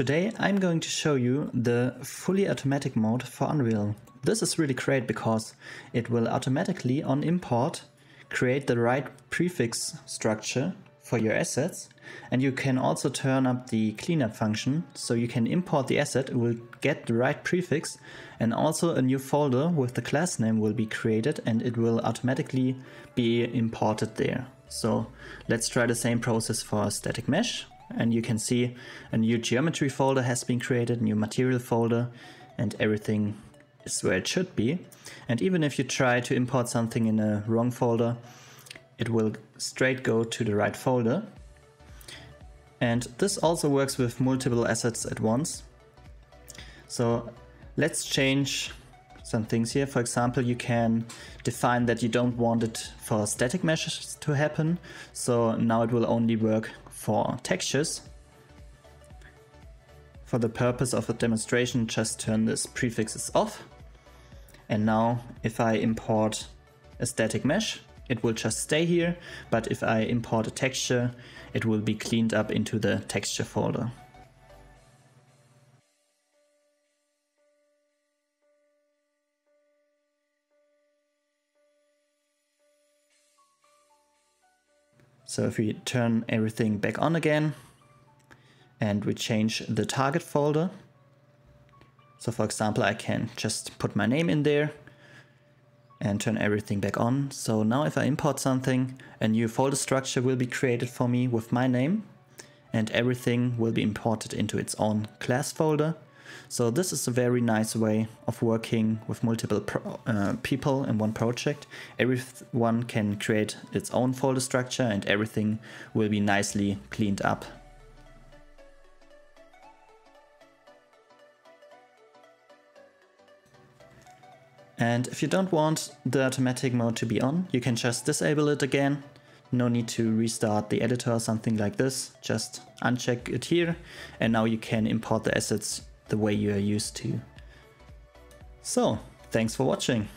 Today I'm going to show you the fully automatic mode for Unreal. This is really great because it will automatically on import create the right prefix structure for your assets and you can also turn up the cleanup function so you can import the asset, it will get the right prefix and also a new folder with the class name will be created and it will automatically be imported there. So let's try the same process for static mesh and you can see a new geometry folder has been created, new material folder and everything is where it should be. And even if you try to import something in a wrong folder, it will straight go to the right folder. And this also works with multiple assets at once. So let's change some things here. For example, you can define that you don't want it for static meshes to happen. So now it will only work for textures. For the purpose of the demonstration, just turn this prefixes off. And now if I import a static mesh, it will just stay here. But if I import a texture, it will be cleaned up into the texture folder. So if we turn everything back on again and we change the target folder. So for example, I can just put my name in there and turn everything back on. So now if I import something, a new folder structure will be created for me with my name and everything will be imported into its own class folder. So this is a very nice way of working with multiple uh, people in one project. Everyone can create its own folder structure and everything will be nicely cleaned up. And if you don't want the automatic mode to be on, you can just disable it again. No need to restart the editor or something like this. Just uncheck it here and now you can import the assets the way you are used to. So, thanks for watching.